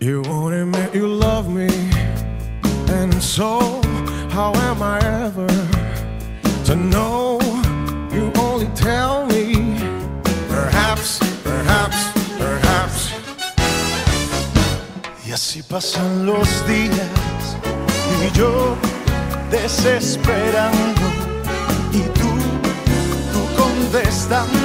You won't you love me, and so how am I ever to know? Así pasan los días y yo desesperando y tú, tú contestando.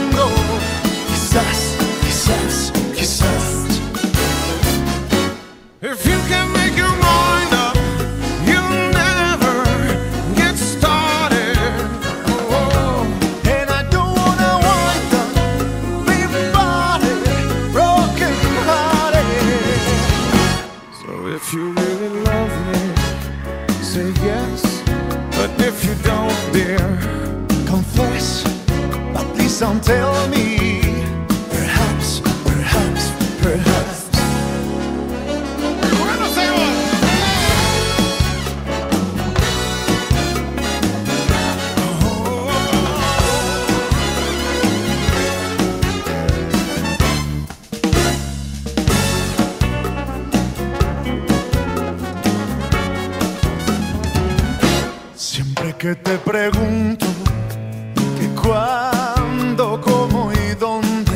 But if you don't, dear, Confess, but please don't tell me. Que te pregunto que cuándo, cómo y dónde,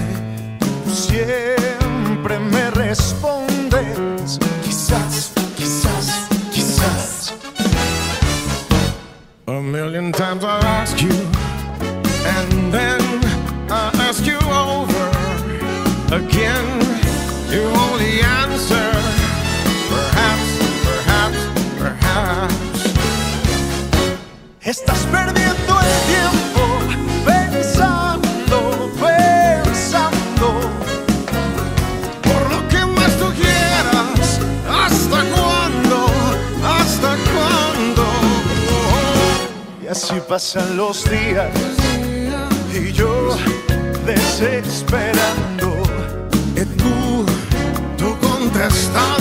siempre me respondes. Quizás, quizás, quizás. a million times I ask you, and then I ask you over again. You only answer, así pasan los días y yo desesperando. Y tú, tú contestando.